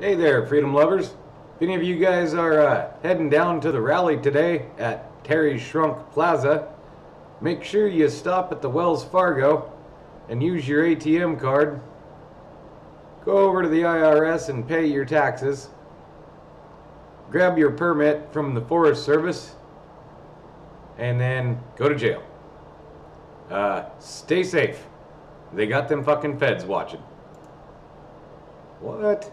Hey there, freedom lovers. If any of you guys are uh, heading down to the rally today at Terry Schrunk Plaza, make sure you stop at the Wells Fargo and use your ATM card. Go over to the IRS and pay your taxes. Grab your permit from the Forest Service and then go to jail. Uh, stay safe. They got them fucking feds watching. What?